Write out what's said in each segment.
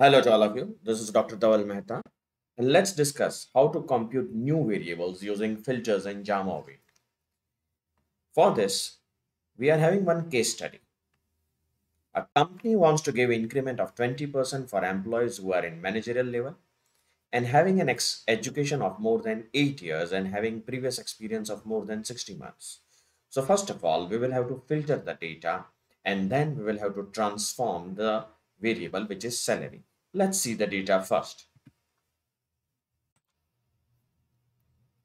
Hello to all of you. This is Dr. Dhaval Maheta. And let's discuss how to compute new variables using filters in Jamovi. For this, we are having one case study. A company wants to give increment of 20% for employees who are in managerial level and having an education of more than 8 years and having previous experience of more than 60 months. So first of all, we will have to filter the data and then we will have to transform the variable which is salary. Let's see the data first.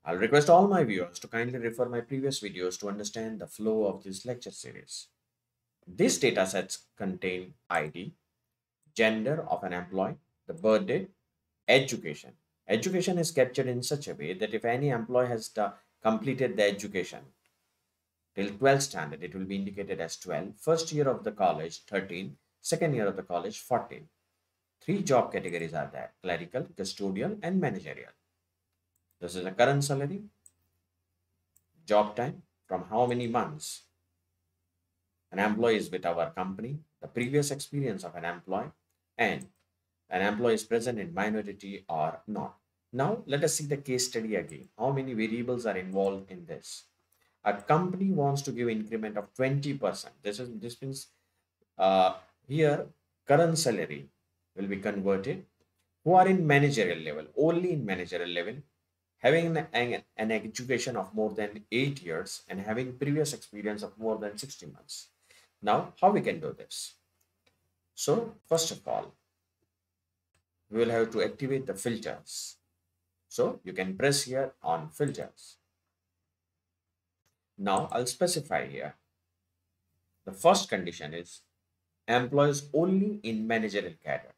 I'll request all my viewers to kindly refer my previous videos to understand the flow of this lecture series. These datasets contain ID, gender of an employee, the birth date, education. Education is captured in such a way that if any employee has completed the education till 12th standard, it will be indicated as 12. First year of the college, 13. Second year of the college, 14. Three job categories are there, clerical, custodial, and managerial. This is the current salary, job time, from how many months an employee is with our company, the previous experience of an employee, and an employee is present in minority or not. Now, let us see the case study again. How many variables are involved in this? A company wants to give increment of 20%. This is this means uh, here current salary will be converted who are in managerial level, only in managerial level, having an, an, education of more than 8 years and having previous experience of more than 60 months. Now, how we can do this? So, first of all, we will have to activate the filters. So, you can press here on filters. Now, I'll specify here. The first condition is employees only in managerial cadre.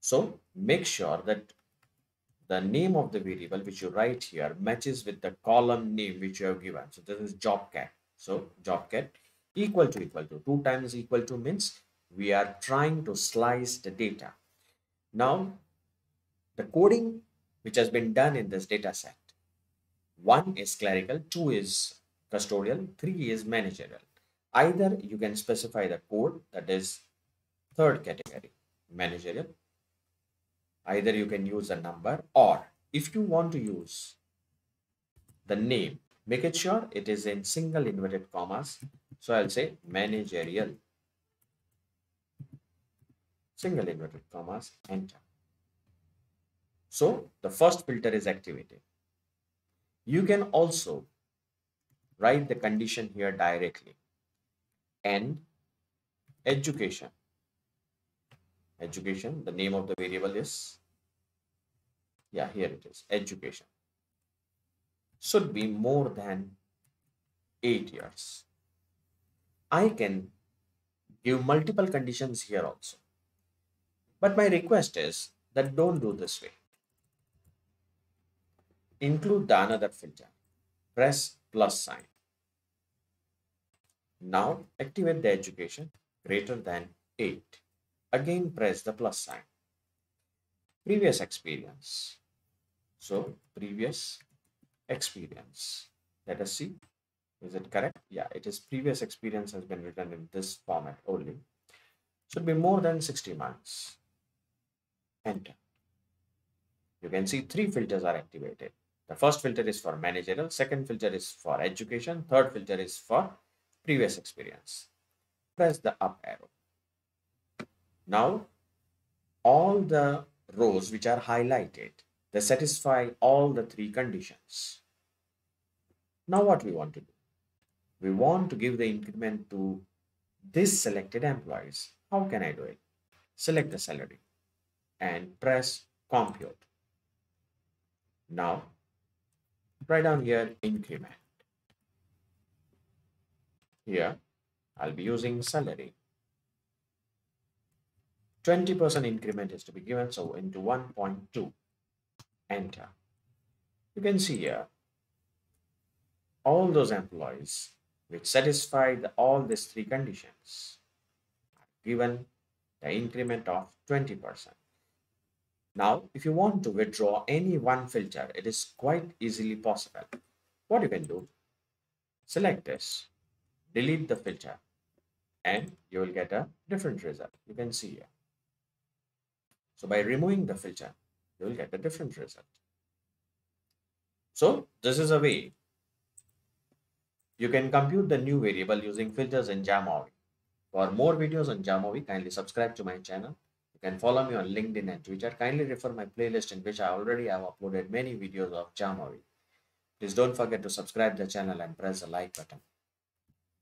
So make sure that the name of the variable which you write here matches with the column name which you have given. So this is job cat. So job cat equal to equal to 2 times equal to means we are trying to slice the data. Now the coding which has been done in this data set. One is clerical, two is custodial, three is managerial. Either you can specify the code that is third category managerial. Either you can use a number or if you want to use the name make it sure it is in single inverted commas. So i'll say managerial. Single inverted commas enter. So the first filter is activated. You can also write the condition here directly and education. Education the name of the variable is yeah here it is education. Should be more than eight years. I can give multiple conditions here also. But my request is that don't do this way. Include the another filter. Press plus sign now activate the education greater than 8 Again, press the plus sign. Previous experience. So, previous experience. Let us see. Is it correct? Yeah, it is previous experience has been written in this format only. Should be more than 60 months. Enter. You can see three filters are activated. The first filter is for managerial, second filter is for education, third filter is for previous experience. Press the up arrow. Now, all the rows which are highlighted, they satisfy all the three conditions. Now what we want to do? We want to give the increment to this selected employees. How can I do it? Select the salary and press compute. Now, write down here increment. Here, I'll be using salary 20% increment is to be given. So into 1.2, enter. You can see here all those employees which satisfy the, all these three conditions given the increment of 20%. Now, if you want to withdraw any one filter, it is quite easily possible. What you can do, select this, delete the filter, and you will get a different result. You can see here. So by removing the filter, you will get a different result. So this is a way you can compute the new variable using filters in Jamovi. For more videos on Jamovi, kindly subscribe to my channel. You can follow me on LinkedIn and Twitter. Kindly refer my playlist in which I already have uploaded many videos of Jamovi. Please don't forget to subscribe the channel and press the like button.